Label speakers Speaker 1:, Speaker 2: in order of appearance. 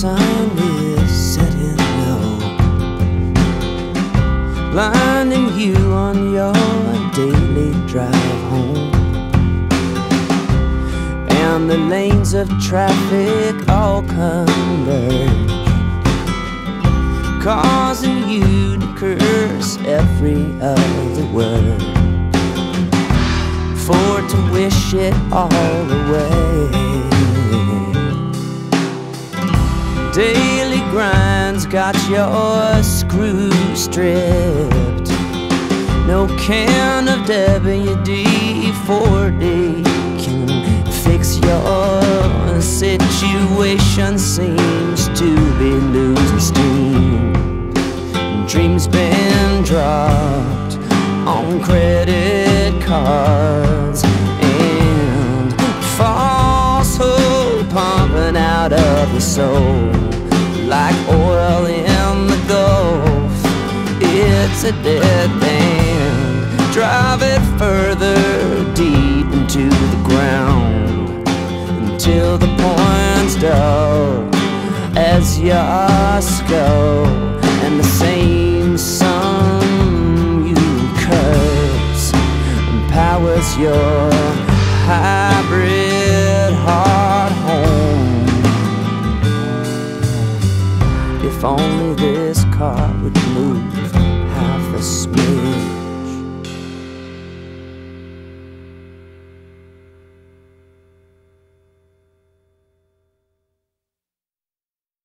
Speaker 1: sun is setting low, blinding you on your daily drive home. And the lanes of traffic all converge, causing you to curse every other word. For to wish it all away. Daily grind's got your screw stripped. No can of WD-40 can fix your situation. Seems to be losing steam. Dreams been dropped on credit cards and false hope pumping out of the soul like oil in the Gulf. It's a dead end. Drive it further deep into the ground until the point's dull as your skull and the same sun you curse empowers your If only this car would move half a smidge.